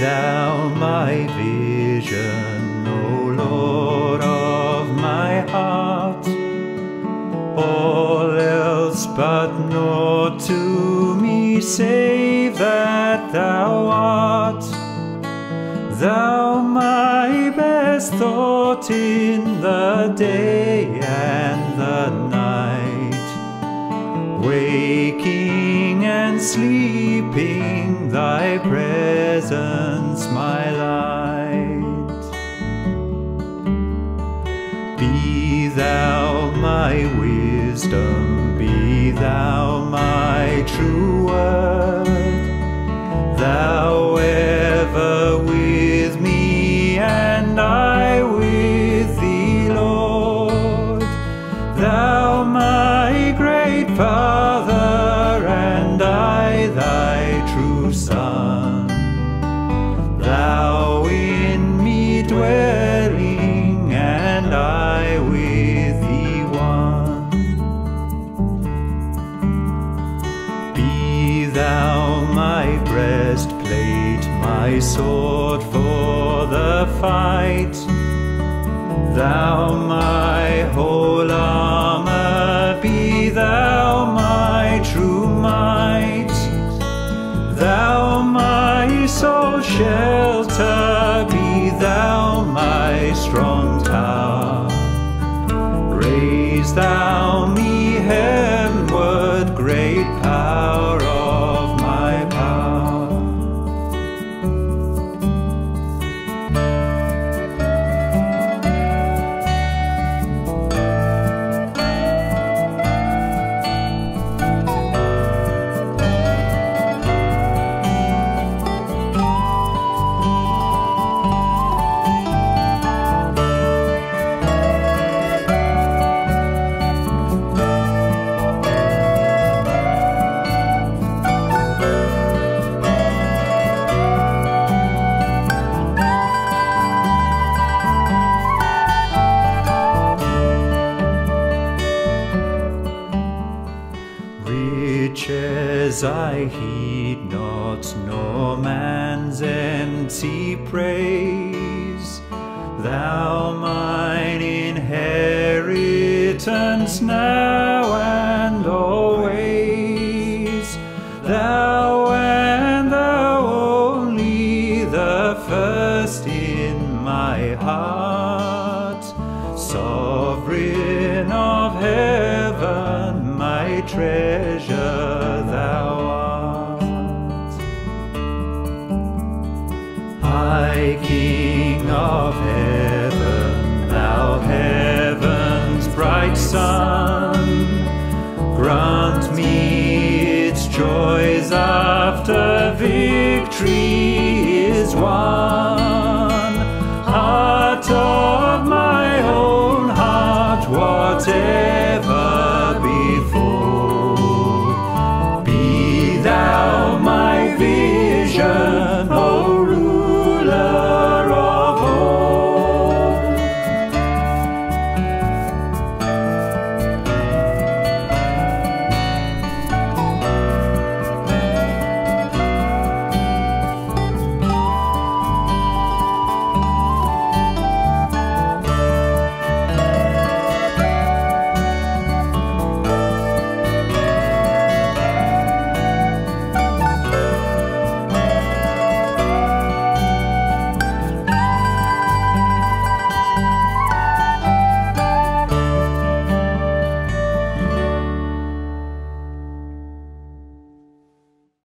thou my vision, O Lord of my heart. All else but naught to me save that thou art. Thou my best thought in the day and the night, waking and sleeping, thy presence my light. Be thou my wisdom, be thou my true Son. Thou in me dwelling and I with thee one. Be thou my breastplate, my sword for the fight. Thou my whole armor, be thou shelter, be thou my strong tower. Raise thou Riches I heed not, nor man's empty praise. Thou mine inheritance now and always. Thou and thou only, the first in my heart. Sovereign of heaven, my treasure King of heaven, thou heaven's bright sun, grant me its joys after victory is won.